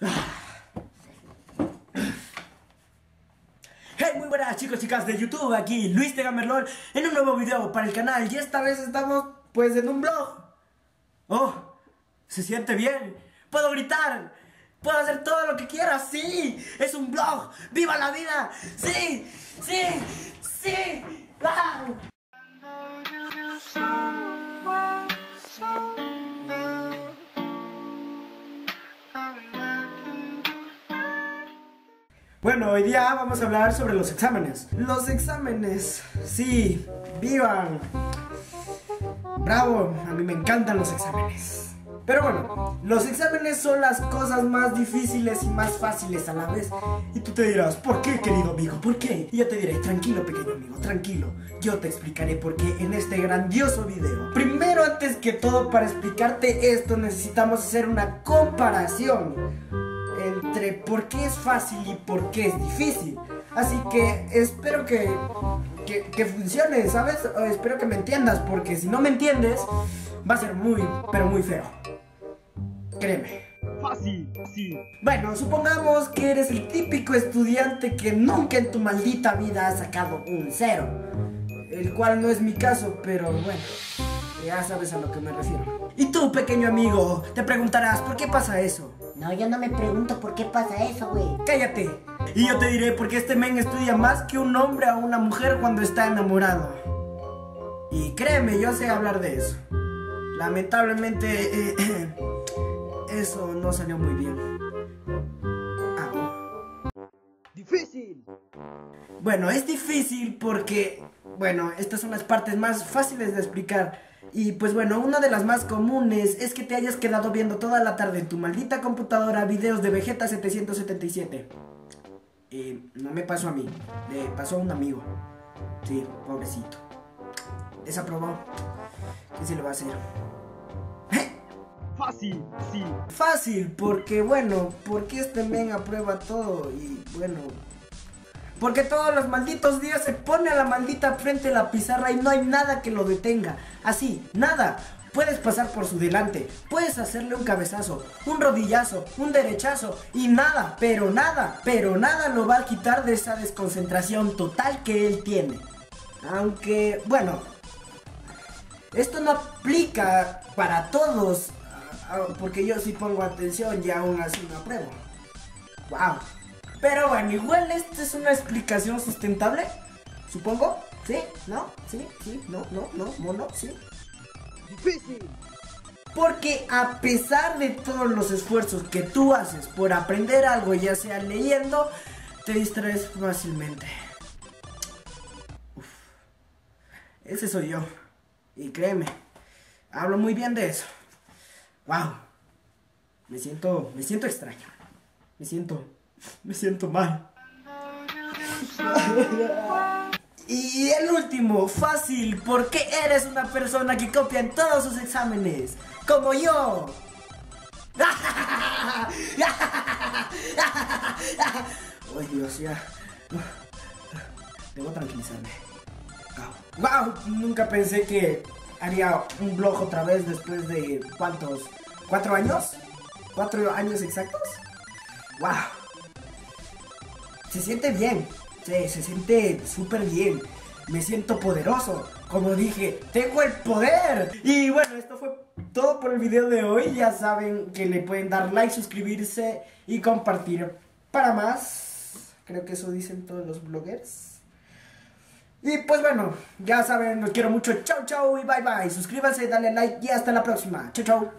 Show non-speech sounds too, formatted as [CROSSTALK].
Hey, muy buenas chicos chicas de YouTube, aquí Luis de Gamerlol en un nuevo video para el canal y esta vez estamos pues en un blog. Oh, se siente bien, puedo gritar, puedo hacer todo lo que quiera, sí, es un blog, viva la vida, sí, sí, sí, wow. Bueno, hoy día vamos a hablar sobre los exámenes. Los exámenes, sí, vivan. Bravo, a mí me encantan los exámenes. Pero bueno, los exámenes son las cosas más difíciles y más fáciles a la vez. Y tú te dirás, ¿por qué, querido amigo? ¿Por qué? Y yo te diré, tranquilo, pequeño amigo, tranquilo. Yo te explicaré por qué en este grandioso video. Primero, antes que todo, para explicarte esto, necesitamos hacer una comparación entre por qué es fácil y por qué es difícil. Así que espero que, que, funcione, ¿sabes? Espero que me entiendas, porque si no me entiendes, va a ser muy, pero muy feo. Créeme. Fácil, sí. Bueno, supongamos que eres el típico estudiante que nunca en tu maldita vida ha sacado un cero. El cual no es mi caso, pero bueno, ya sabes a lo que me refiero. Y tú, pequeño amigo, te preguntarás, ¿por qué pasa eso? No, yo no me pregunto por qué pasa eso, güey. Cállate. Y yo te diré por qué este men estudia más que un hombre a una mujer cuando está enamorado. Y créeme, yo sé hablar de eso. Lamentablemente, eh, [CLEARS THROAT] eso no salió muy bien. Ah. Difícil. Bueno, es difícil porque, bueno, estas son las partes más fáciles de explicar. Y pues bueno, una de las más comunes es que te hayas quedado viendo toda la tarde en tu maldita computadora videos de Vegeta 777. Y no me pasó a mí, le pasó a un amigo. Sí, pobrecito. Desaprobó. ¿Qué se le va a hacer? Fácil, sí. Fácil, porque bueno, porque este men aprueba todo y bueno, porque todos los malditos días se pone a la maldita frente de la pizarra y no hay nada que lo detenga. Así, nada. Puedes pasar por su delante, puedes hacerle un cabezazo, un rodillazo, un derechazo y nada, pero nada, pero nada lo va a quitar de esa desconcentración total que él tiene. Aunque, bueno, esto no aplica para todos, porque yo sí pongo atención y aún así no apruebo. ¡Wow! Pero bueno, igual esta es una explicación sustentable, supongo. ¿Sí? ¿No? ¿Sí? ¿Sí? ¿No? ¿No? ¿No? ¿Mono? ¿Sí? Difícil. Porque a pesar de todos los esfuerzos que tú haces por aprender algo, ya sea leyendo, te distraes fácilmente. Uf. Ese soy yo. Y créeme, hablo muy bien de eso. Wow. Me siento, me siento extraño. Me siento me siento mal. y el último, fácil, porque eres una persona que copia en todos sus exámenes, como yo. Ay Dios, ya. Debo tranquilizarme. Wow, nunca pensé que haría un blog otra vez después de cuántos, cuatro años, cuatro años exactos. Wow. Se siente bien. Sí, se siente súper bien. Me siento poderoso. Como dije, tengo el poder. Y bueno, esto fue todo por el video de hoy. Ya saben que le pueden dar like, suscribirse y compartir para más. Creo que eso dicen todos los bloggers. Y pues bueno, ya saben, los quiero mucho. Chau, chau y bye bye. Suscríbanse, dale like y hasta la próxima. Chau, chau.